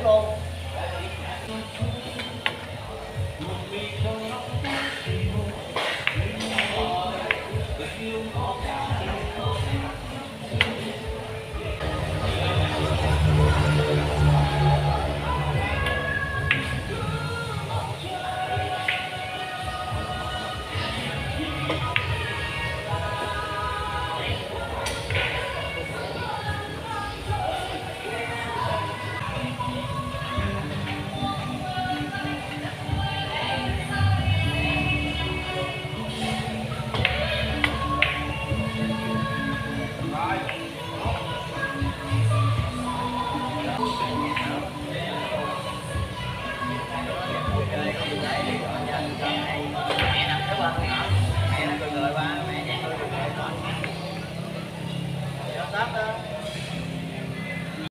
Thank you. Tata.